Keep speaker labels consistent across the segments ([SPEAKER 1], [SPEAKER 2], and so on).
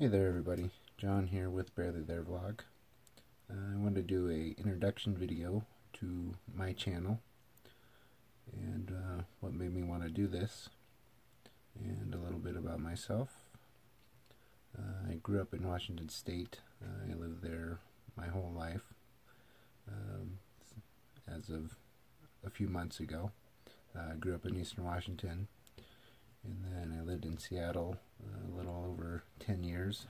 [SPEAKER 1] Hey there everybody, John here with Bearly There Vlog. Uh, I wanted to do a introduction video to my channel and uh, what made me want to do this and a little bit about myself. Uh, I grew up in Washington State. I lived there my whole life um, as of a few months ago. Uh, I grew up in Eastern Washington and then I lived in Seattle a little over 10 years.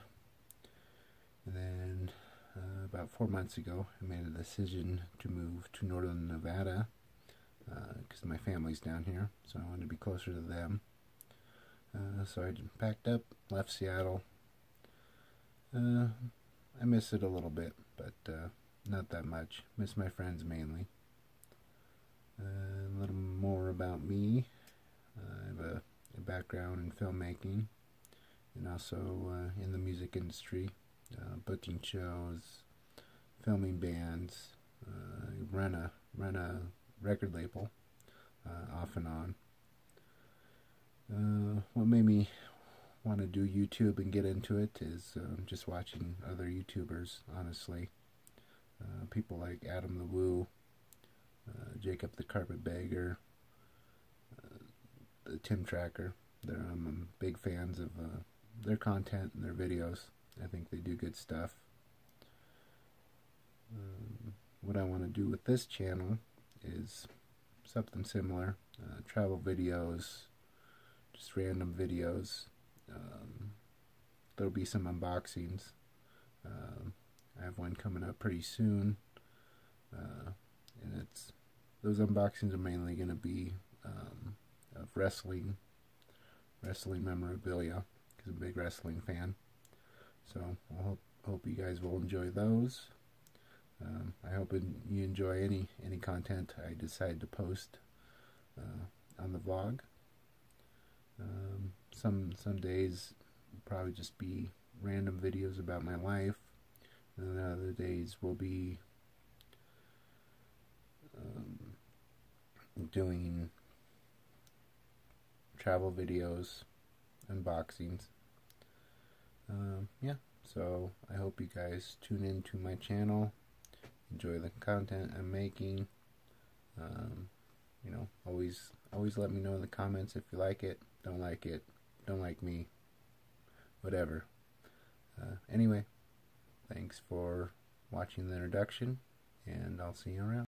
[SPEAKER 1] And then uh, about four months ago, I made a decision to move to northern Nevada because uh, my family's down here, so I wanted to be closer to them. Uh, so I packed up, left Seattle. Uh, I miss it a little bit, but uh, not that much. Miss my friends mainly. a little more about me. I have a a background in filmmaking and also uh, in the music industry, uh, booking shows, filming bands, uh, run a run a record label uh, off and on. Uh, what made me want to do YouTube and get into it is um, just watching other YouTubers. Honestly, uh, people like Adam the Woo, Jacob the Carpetbagger the Tim Tracker. They're um, big fans of uh, their content and their videos. I think they do good stuff. Um, what I want to do with this channel is something similar. Uh, travel videos, just random videos. Um, there'll be some unboxings. Uh, I have one coming up pretty soon. Uh, and it's those unboxings are mainly going to be um, of wrestling, wrestling memorabilia, because I'm a big wrestling fan. So I hope hope you guys will enjoy those. Um, I hope you enjoy any any content I decide to post uh, on the vlog. Um, some some days probably just be random videos about my life, and then other days will be um, doing travel videos, unboxings. Yeah, so I hope you guys tune in to my channel, enjoy the content I'm making. Um, you know, always always let me know in the comments if you like it, don't like it, don't like me, whatever. Uh, anyway, thanks for watching the introduction, and I'll see you around.